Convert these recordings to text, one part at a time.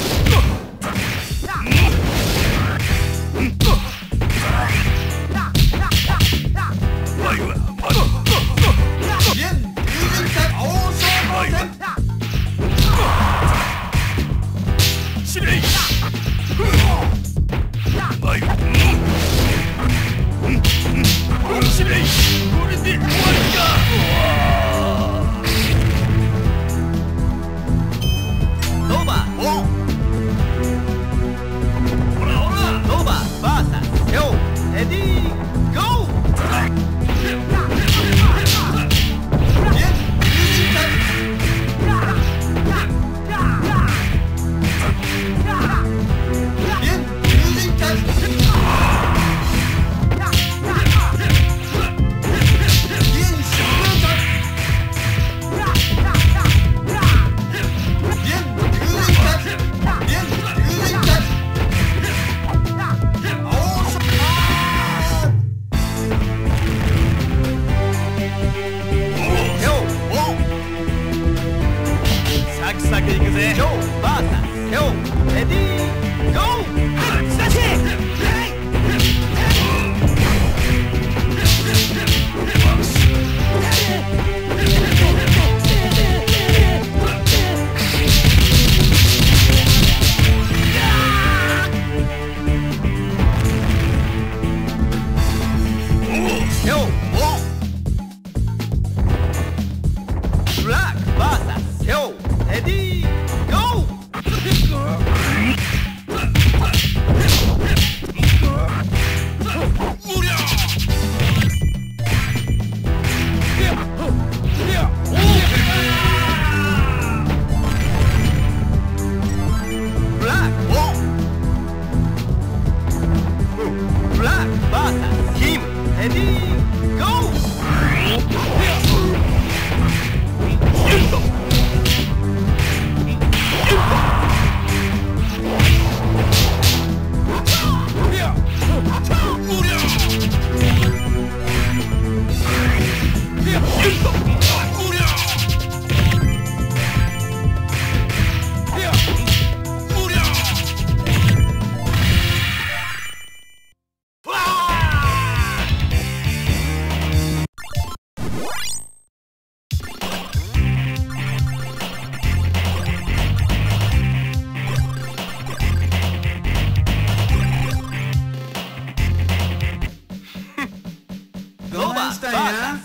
Ah! هديك Ready.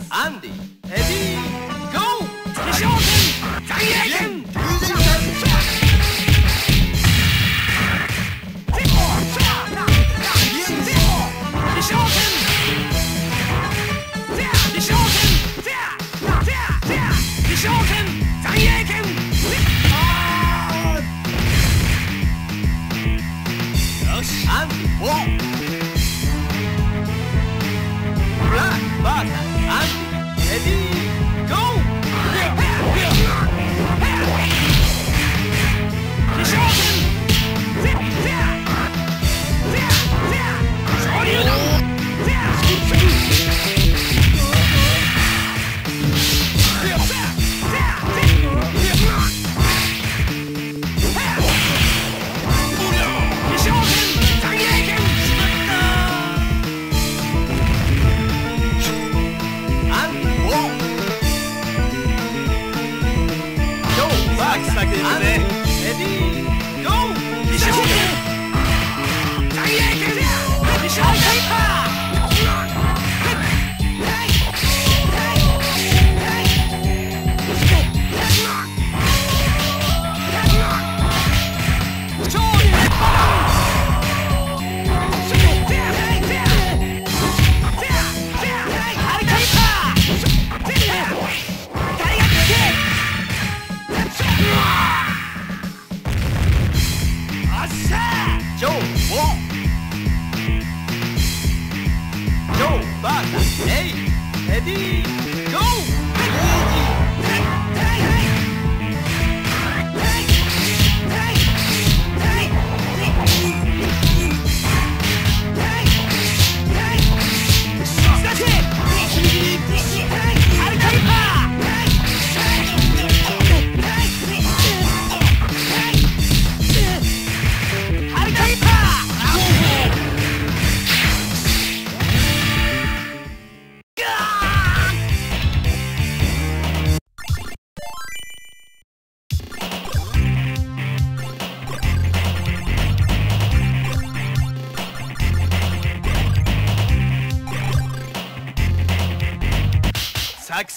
アンディ。エディー。ゴー Hey, Eddie!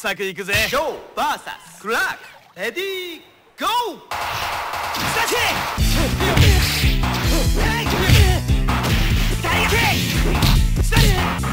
サクいくぜ。ショー。サス。クラック。レディーゴー。ッ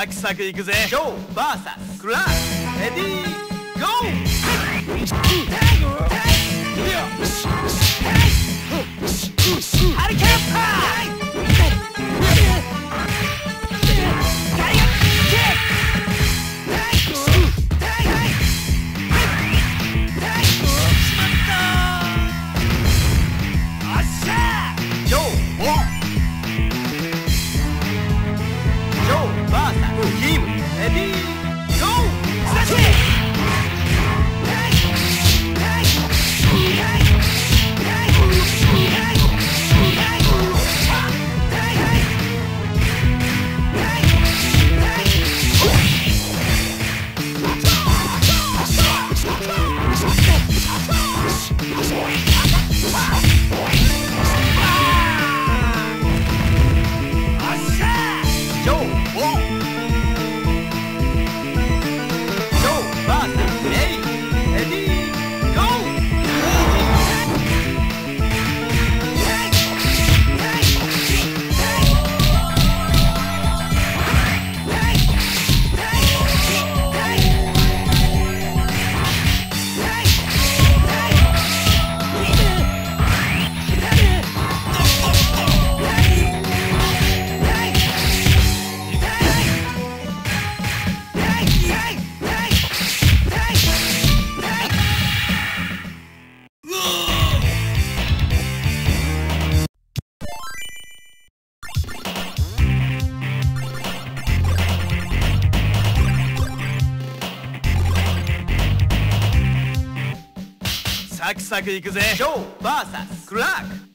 サクサクいくぜジョー VS クラッレディーゴーサクサクいくぜ。ショー VS クラック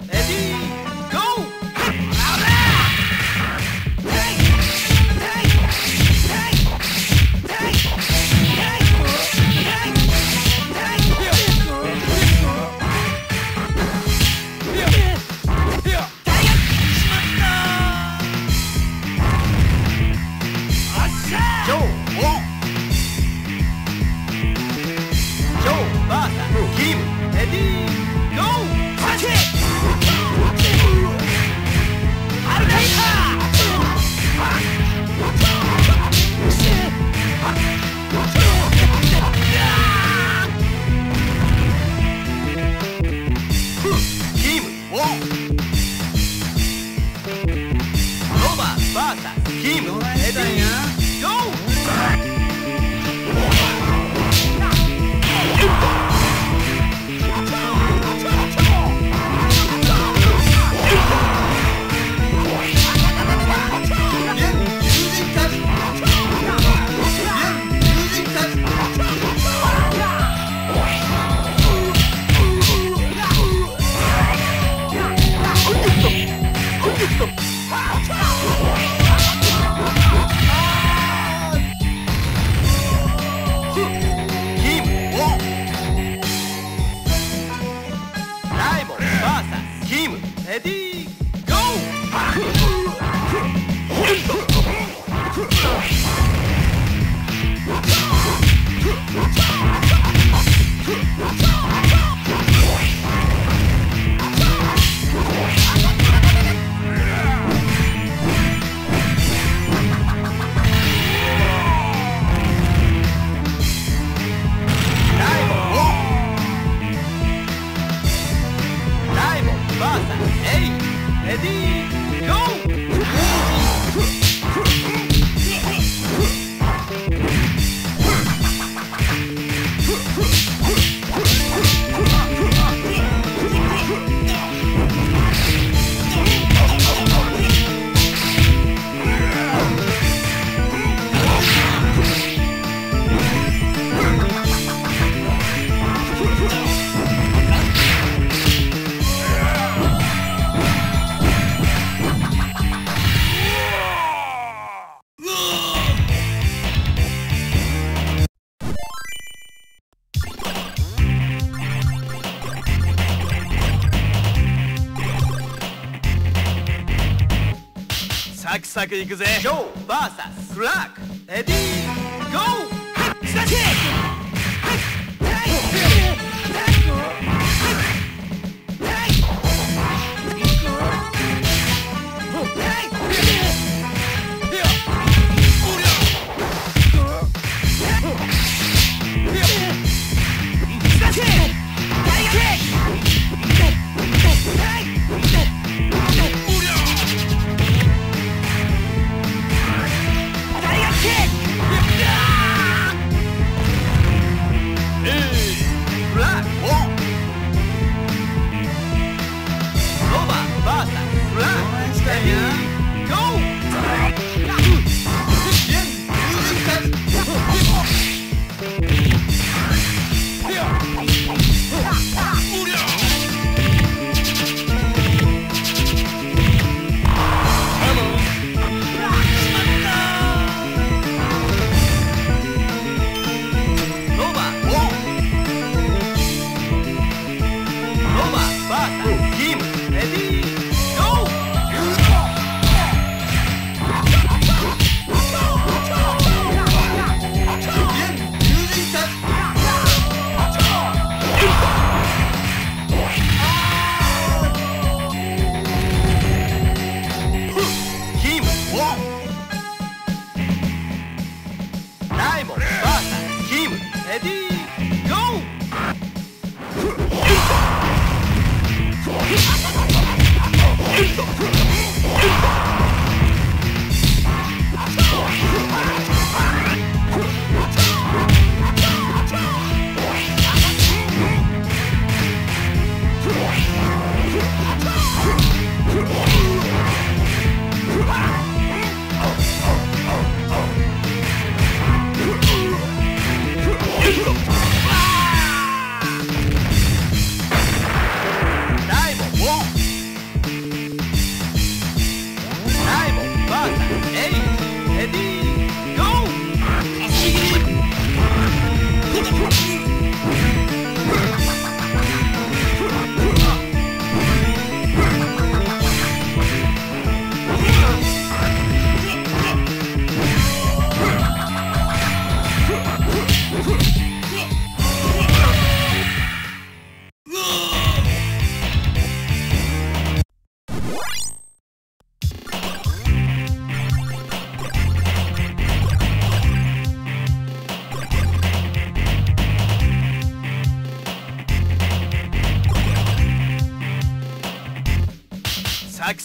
VS キムレディーゴーレサクサクいくぜ。ジョー VS クラックレディーゴー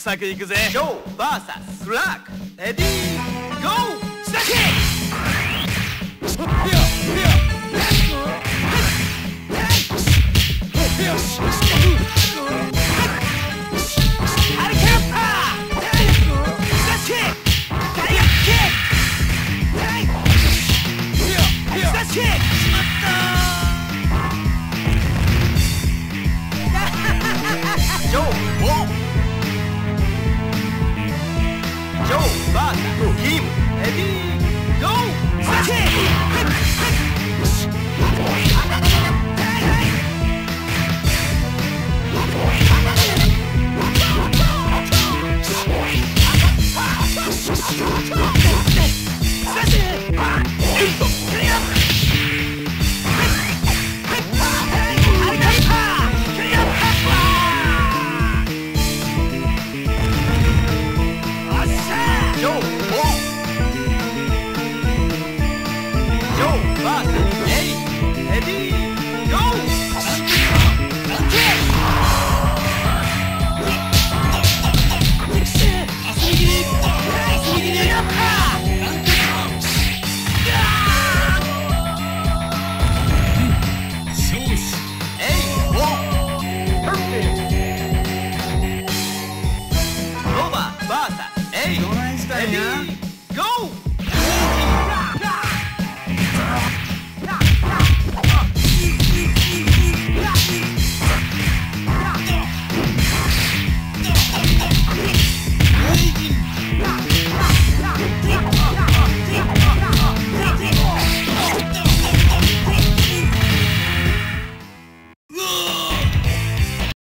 サクいくぜ。ジョー VS スラックレディーゴースタート